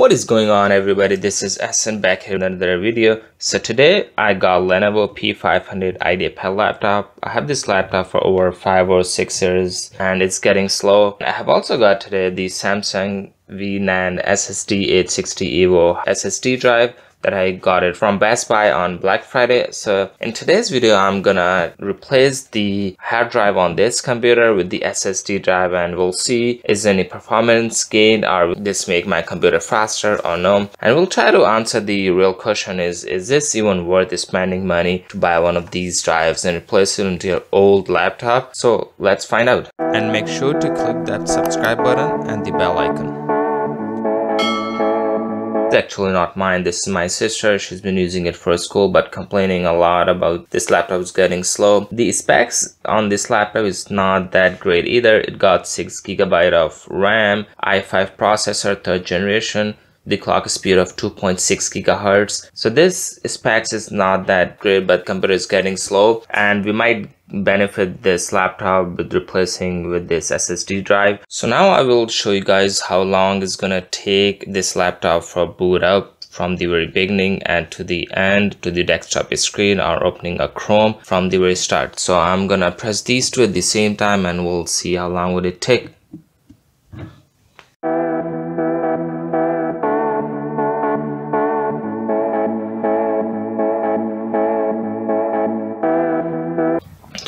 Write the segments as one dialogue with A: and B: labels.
A: What is going on everybody this is Ahsan back here with another video. So today I got Lenovo P500 IdeaPad laptop. I have this laptop for over 5 or 6 years and it's getting slow. I have also got today the Samsung VNAND SSD 860 EVO SSD drive that I got it from Best Buy on Black Friday. So in today's video, I'm gonna replace the hard drive on this computer with the SSD drive and we'll see is any performance gain or will this make my computer faster or no. And we'll try to answer the real question is, is this even worth spending money to buy one of these drives and replace it into your old laptop? So let's find out. And make sure to click that subscribe button and the bell icon. It's actually not mine, this is my sister. She's been using it for school but complaining a lot about this laptop is getting slow. The specs on this laptop is not that great either. It got 6 gigabyte of RAM, i5 processor, third generation, the clock speed of 2.6 gigahertz so this specs is not that great but computer is getting slow and we might benefit this laptop with replacing with this SSD drive. So now I will show you guys how long it's gonna take this laptop for boot up from the very beginning and to the end to the desktop screen or opening a Chrome from the very start. So I'm gonna press these two at the same time and we'll see how long would it take.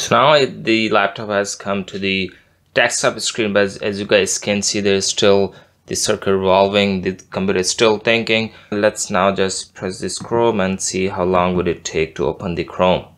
A: So now the laptop has come to the desktop screen but as, as you guys can see there's still the circuit revolving the computer is still thinking. Let's now just press this chrome and see how long would it take to open the chrome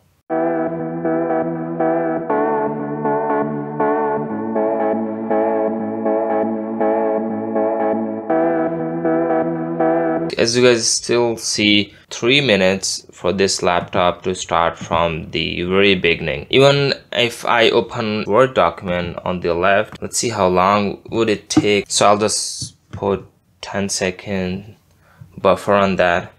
A: as you guys still see three minutes for this laptop to start from the very beginning. Even if i open word document on the left let's see how long would it take. So i'll just put 10 second buffer on that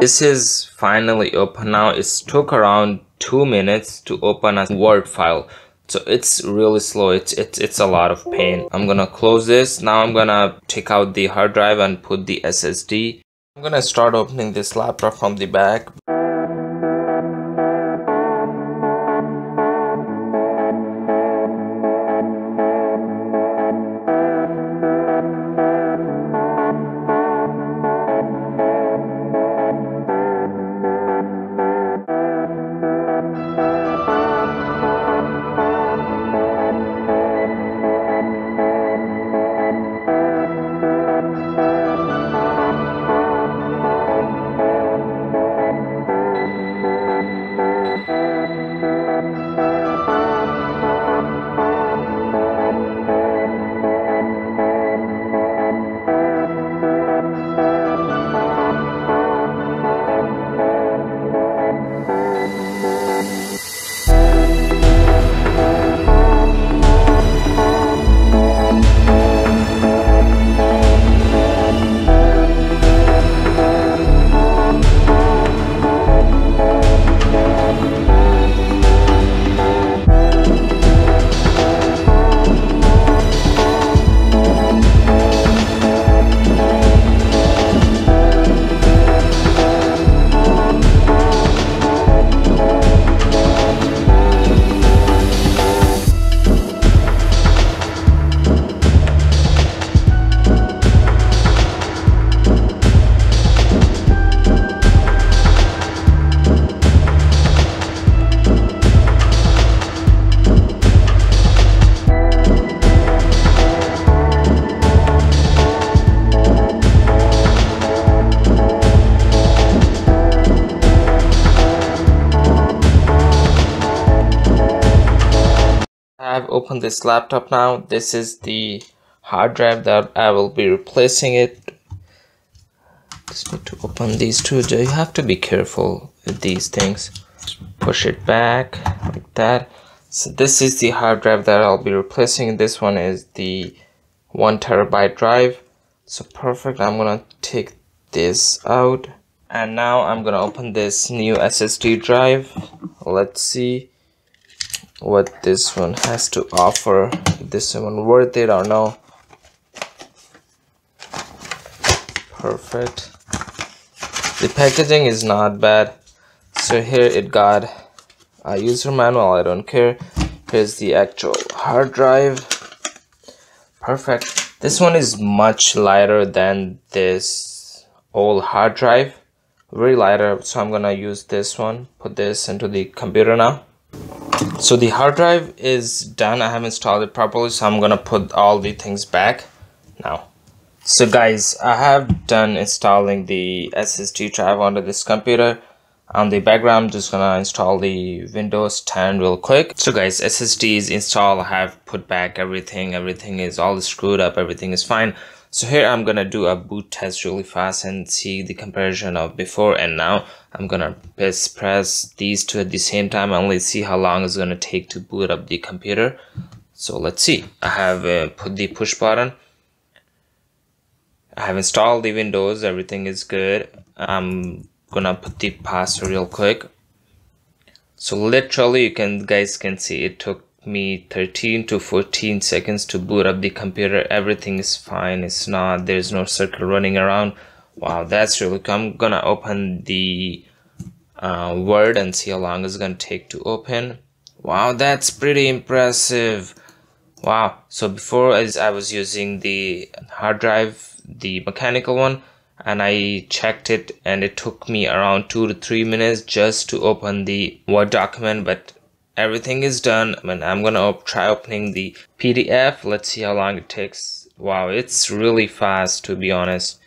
A: This is finally open now. It took around two minutes to open a Word file. So it's really slow. It's, it's, it's a lot of pain. I'm gonna close this. Now I'm gonna take out the hard drive and put the SSD. I'm gonna start opening this laptop from the back. I've opened this laptop now. This is the hard drive that I will be replacing it. Just need to open these two. You have to be careful with these things. Push it back like that. So this is the hard drive that I'll be replacing. This one is the one terabyte drive. So perfect. I'm gonna take this out and now I'm gonna open this new SSD drive let's see what this one has to offer this one worth it or no. Perfect. The packaging is not bad. So here it got a user manual I don't care. Here's the actual hard drive. Perfect. This one is much lighter than this old hard drive. Very lighter so I'm gonna use this one put this into the computer now so the hard drive is done. I have installed it properly so I'm gonna put all the things back now. So guys I have done installing the SSD drive onto this computer. On the background I'm just gonna install the Windows 10 real quick. So guys SSD is installed I have put back everything. Everything is all screwed up. Everything is fine so here I'm gonna do a boot test really fast and see the comparison of before and now. I'm gonna press, press these two at the same time and let's see how long it's gonna take to boot up the computer. So let's see. I have uh, put the push button. I have installed the Windows. Everything is good. I'm gonna put the password real quick. So literally you can guys can see it took me 13 to 14 seconds to boot up the computer. Everything is fine. It's not there's no circle running around. Wow that's really cool. I'm gonna open the uh, word and see how long it's gonna take to open. Wow that's pretty impressive. Wow so before as i was using the hard drive the mechanical one and I checked it and it took me around two to three minutes just to open the Word document but everything is done and I'm gonna op try opening the PDF let's see how long it takes. Wow it's really fast to be honest.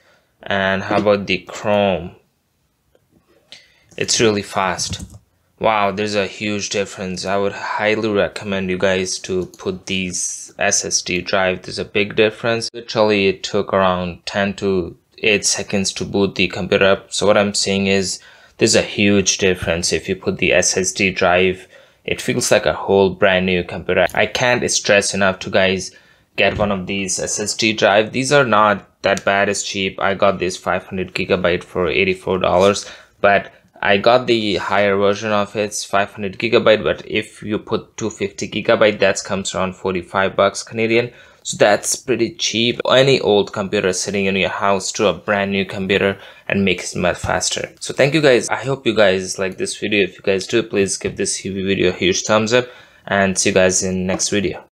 A: And how about the Chrome? It's really fast. Wow there's a huge difference. I would highly recommend you guys to put these SSD drive. There's a big difference. Literally it took around 10 to 8 seconds to boot the computer up. So what I'm saying is there's a huge difference if you put the SSD drive it feels like a whole brand new computer. I can't stress enough to guys get one of these ssd drive. These are not that bad it's cheap. I got this 500 gigabyte for 84 dollars but I got the higher version of it, it's 500 gigabyte, but if you put 250 gigabyte, that comes around 45 bucks Canadian. So that's pretty cheap. Any old computer sitting in your house to a brand new computer and makes it much faster. So thank you guys. I hope you guys like this video. If you guys do, please give this video a huge thumbs up and see you guys in next video.